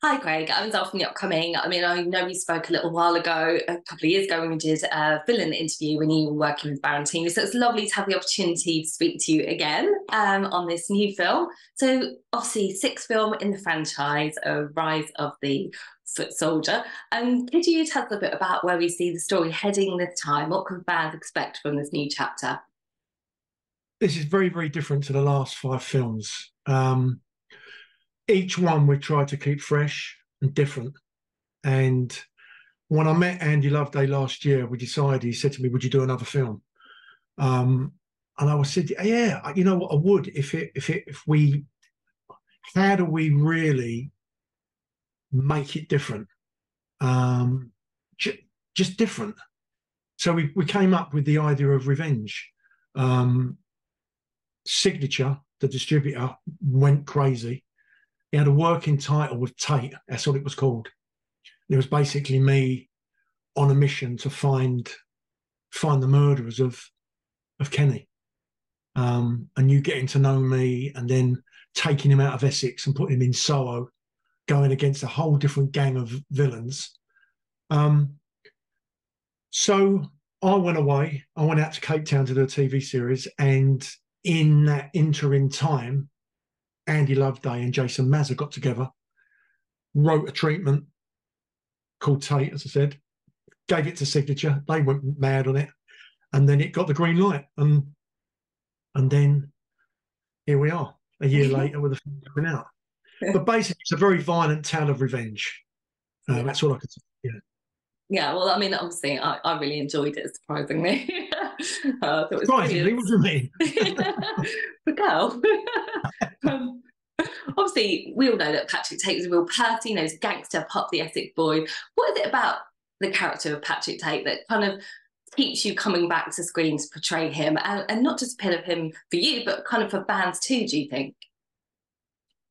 Hi, Craig. I'm Del from the upcoming. I mean, I know we spoke a little while ago, a couple of years ago, when we did a villain interview when you were working with Barantini. So it's lovely to have the opportunity to speak to you again um, on this new film. So, obviously, sixth film in the franchise, a Rise of the Foot Soldier. Um, could you tell us a bit about where we see the story heading this time? What can fans expect from this new chapter? This is very, very different to the last five films. Um, each one we tried to keep fresh and different. And when I met Andy Loveday last year, we decided, he said to me, Would you do another film? Um, and I said, Yeah, you know what, I would if it if it if we how do we really make it different? Um j- just different. So we, we came up with the idea of revenge. Um, Signature, the distributor, went crazy he had a working title with Tate. That's what it was called. it was basically me on a mission to find find the murderers of of Kenny. Um, and you getting to know me and then taking him out of Essex and putting him in Soho, going against a whole different gang of villains. Um, so I went away. I went out to Cape Town to do a TV series, and in that interim time, Andy Loveday and Jason Maza got together, wrote a treatment called Tate, as I said, gave it to Signature. They went mad on it, and then it got the green light, and and then here we are, a year later with the film coming out. But basically, it's a very violent tale of revenge. Uh, yeah. That's all I can say. Yeah. Yeah, well, I mean, obviously, I, I really enjoyed it, surprisingly. uh, it surprisingly, what do you mean? the girl. um, obviously, we all know that Patrick Tate is a real person, you know, he's gangster, pop the Essex boy. What is it about the character of Patrick Tate that kind of keeps you coming back to screens, portray him and, and not just a pin of him for you, but kind of for bands too, do you think?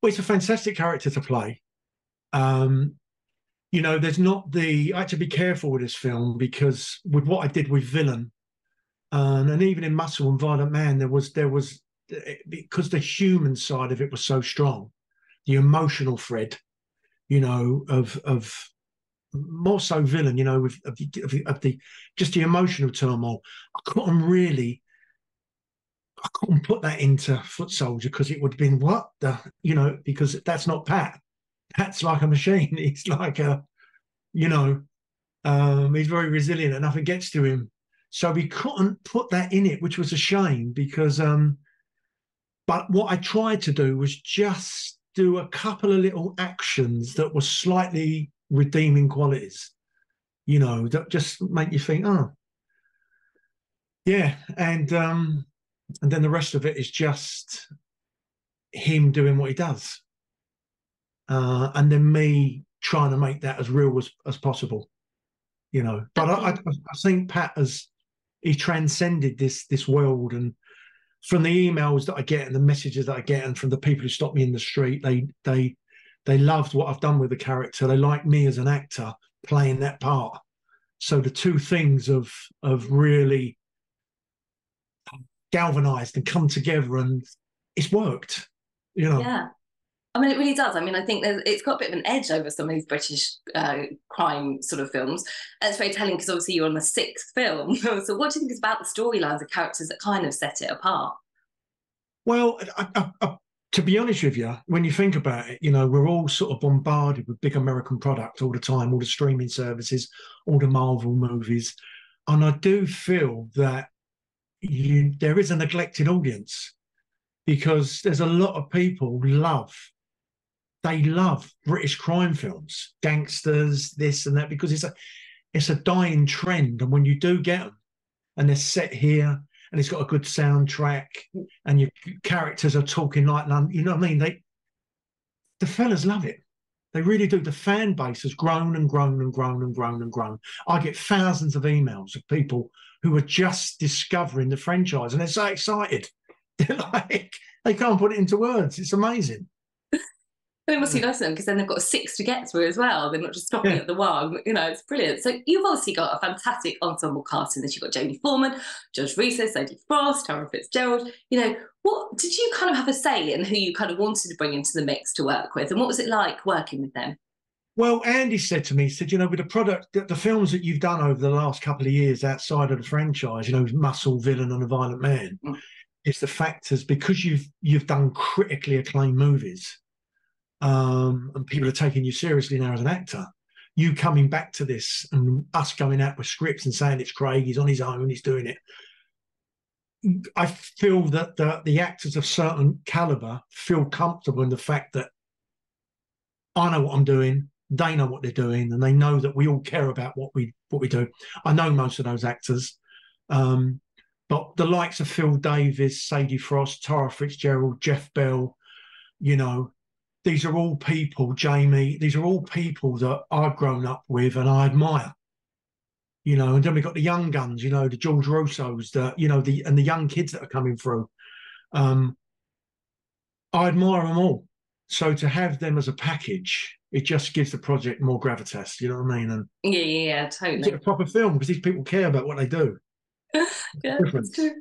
Well, it's a fantastic character to play. Um, you know, there's not the. I had to be careful with this film because with what I did with Villain, um, and even in Muscle and Violent Man, there was there was because the human side of it was so strong, the emotional thread, you know, of of more so villain, you know, with of the, of the, of the just the emotional turmoil. I couldn't really, I couldn't put that into Foot Soldier because it would have been what the, you know, because that's not Pat. Pat's like a machine. He's like a, you know, um, he's very resilient and nothing gets to him. So we couldn't put that in it, which was a shame because um, but what I tried to do was just do a couple of little actions that were slightly redeeming qualities, you know, that just make you think, oh, yeah. And um, and then the rest of it is just him doing what he does. Uh, and then me trying to make that as real as, as possible, you know. But I, I, I think Pat has he transcended this this world and from the emails that I get and the messages that I get, and from the people who stop me in the street, they they they loved what I've done with the character. They like me as an actor playing that part. So the two things of of really galvanized and come together, and it's worked. You know. Yeah. I mean, it really does. I mean, I think it's got a bit of an edge over some of these British uh, crime sort of films. And it's very telling because obviously you're on the sixth film. so, what do you think is about the storylines of characters that kind of set it apart? Well, I, I, I, to be honest with you, when you think about it, you know, we're all sort of bombarded with big American products all the time, all the streaming services, all the Marvel movies. And I do feel that you, there is a neglected audience because there's a lot of people love they love British crime films, gangsters, this and that, because it's a it's a dying trend. And when you do get them, and they're set here, and it's got a good soundtrack, and your characters are talking like you know what I mean? They the fellas love it. They really do. The fan base has grown and grown and grown and grown and grown. I get thousands of emails of people who are just discovering the franchise and they're so excited. They're like, they can't put it into words. It's amazing. It must be nice because then they've got six to get through as well. They're not just stopping yeah. at the one. You know, it's brilliant. So you've obviously got a fantastic ensemble cast in this. You've got Jamie Foreman, George Russo, Sadie Frost, Tara Fitzgerald. You know, what did you kind of have a say in who you kind of wanted to bring into the mix to work with? And what was it like working with them? Well, Andy said to me, he said, you know, with the product, the, the, films that you've done over the last couple of years outside of the franchise, you know, Muscle, Villain, and A Violent Man, mm. it's the factors because you've you've done critically acclaimed movies, um, and people are taking you seriously now as an actor. You coming back to this and us going out with scripts and saying it's Craig, he's on his own, he's doing it. I feel that the, the actors of certain caliber feel comfortable in the fact that I know what I'm doing they know what they're doing and they know that we all care about what we what we do. I know most of those actors. Um, but the likes of Phil Davis, Sadie Frost, Tara Fitzgerald, Geoff Bell, you know, these are all people, Jamie, these are all people that I've grown up with and I admire. You know, and then we've got the young guns, you know, the George Russos, the, you know, the and the young kids that are coming through. Um, I admire them all. So to have them as a package it just gives the project more gravitas. You know what I mean? And yeah, yeah, yeah totally. a proper film because these people care about what they do. yeah, that's true.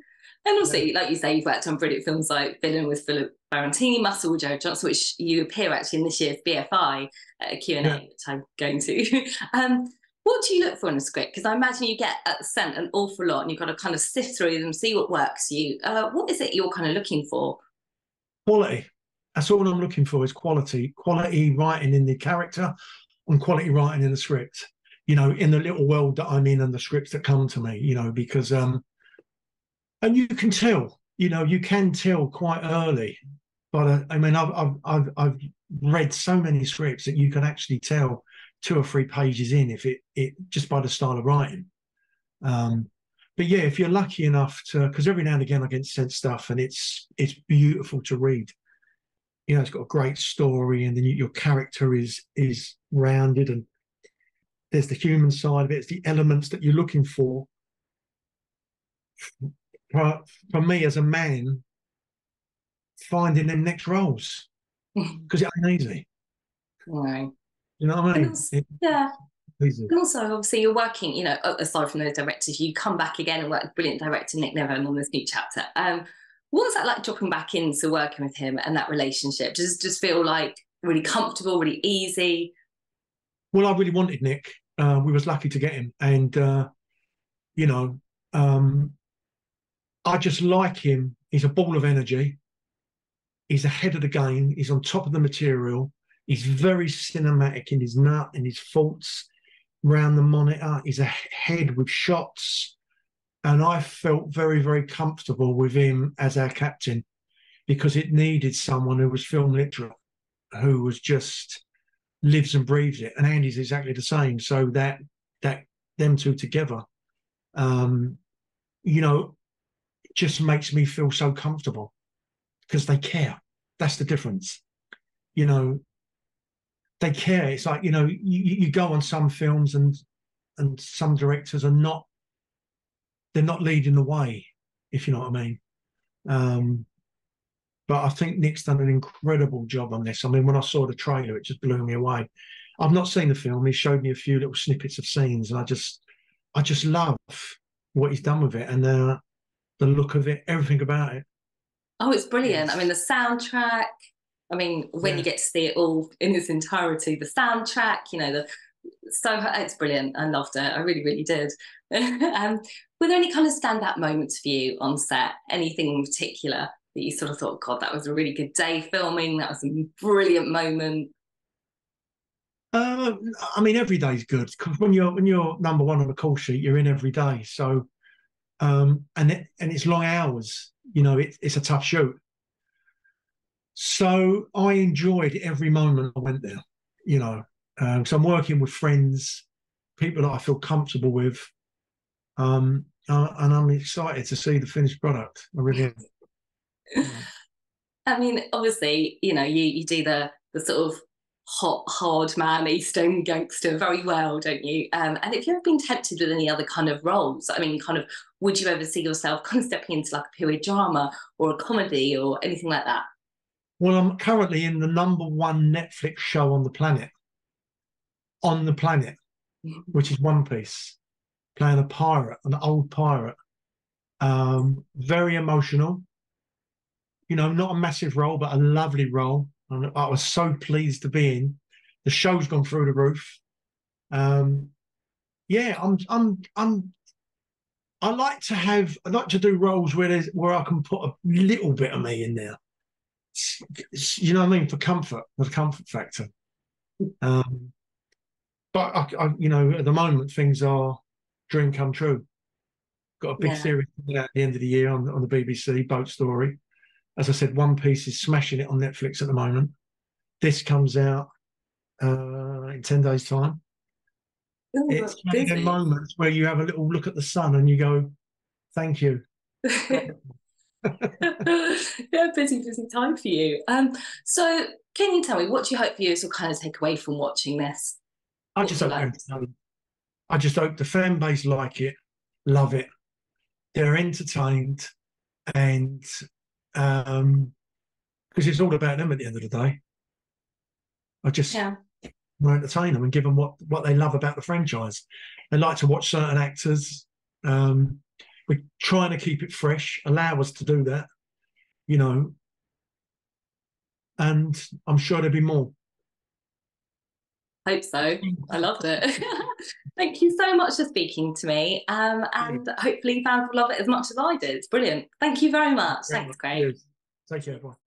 And also, yeah. like you say, you've worked on brilliant films like Villain with Philip Barantini, Muscle, Joe Johnson, which you appear actually in this year's BFI uh, Q&A, yeah. which I'm going to. um, what do you look for in a script? Because I imagine you get sent an awful lot and you've got to kind of sift through them, see what works you. Uh, what is it you're kind of looking for? Quality that's all I'm looking for is quality, quality writing in the character and quality writing in the script. You know, in the little world that I'm in and the scripts that come to me. You know, because um, and you can tell. You know, you can tell quite early. But uh, I mean, I've, I've I've read so many scripts that you can actually tell two or three pages in if it it just by the style of writing. Um, but yeah, if you're lucky enough to, because every now and again I get sent stuff and it's it's beautiful to read you know it's got a great story and then you, your character is is rounded and there's the human side of it it's the elements that you're looking for for, for me as a man finding them next roles because it ain't easy right you know what i mean also, yeah and also, obviously, you're working, you know, aside from those directors, you come back again and work with brilliant director Nick Nevern on this new chapter. Um, what was that like dropping back into working with him and that relationship? Does it just feel like really comfortable, really easy? Well, I really wanted Nick. Uh, we was lucky to get him, and uh, you know, um, I just like him. He's a ball of energy. He's ahead of the game. He's on top of the material. He's very cinematic in his nut and his thoughts around the monitor. He's ahead with shots and I felt very, very comfortable with him as our captain because it needed someone who was film literal, who was just lives and breathes it. And Andy's exactly the same. So that that them two together, um, you know, just makes me feel so comfortable because they care. That's the difference. You know, they care. It's like, you know, you, you go on some films and and some directors are not they're not leading the way, if you know what I mean. Um, but I think Nick's done an incredible job on this. I mean, when I saw the trailer, it just blew me away. I've not seen the film. He showed me a few little snippets of scenes, and I just, I just love what he's done with it and the the look of it, everything about it. Oh, it's brilliant. I mean, the soundtrack. I mean, when yeah. you get to see it all in its entirety, the soundtrack, you know, the so it's brilliant. I loved it. I really, really did. um, were there any kind of standout moments for you on set? Anything in particular that you sort of thought, God, that was a really good day filming. That was a brilliant moment. Uh, I mean, every day's good because when you're when you're number one on the call sheet, you're in every day. So, um, and it, and it's long hours. You know, it, it's a tough shoot. So I enjoyed every moment I went there. You know, um, so I'm working with friends, people that I feel comfortable with, um, uh, and I'm excited to see the finished product. I really am. I mean, obviously, you know, you you do the the sort of hot, hard man, a Eastern gangster very well, don't you? Um, and if you've ever been tempted with any other kind of roles, I mean, kind of, would you ever see yourself kind of stepping into like a period drama or a comedy or anything like that? Well, I'm currently in the number one Netflix show on the planet, on the planet, mm-hmm. which is One Piece playing a pirate, an old pirate. Um, very emotional. You know, not a massive role, but a lovely role. And I was so pleased to be in. The show's gone through the roof. Um, yeah, I'm I'm I'm I like to have I like to do roles where there's where I can put a little bit of me in there. You know what I mean? For comfort, for the comfort factor. Um, but I, I, you know, at the moment things are dream come true. Got a big yeah. series at the end of the year on on the BBC Boat Story. As I said, One Piece is smashing it on Netflix at the moment. This comes out uh, in ten days' time. Ooh, it's one of the moments where you have a little look at the sun and you go, "Thank you." yeah, busy, busy time for you. Um, so can you tell me what do you hope viewers will kind of take away from watching this? I just hope like? I just hope the fan base like it, love it. They're entertained, and um, because it's all about them at the end of the day. I just yeah entertain them and give them what what they love about the franchise. They like to watch certain actors. Um, we're trying to keep it fresh, allow us to do that, you know. And I'm sure there'll be more. Hope so. I loved it. Thank you so much for speaking to me. Um, and hopefully fans will love it as much as I did. Brilliant. Thank you very much. Thanks, Craig. Take care, everyone.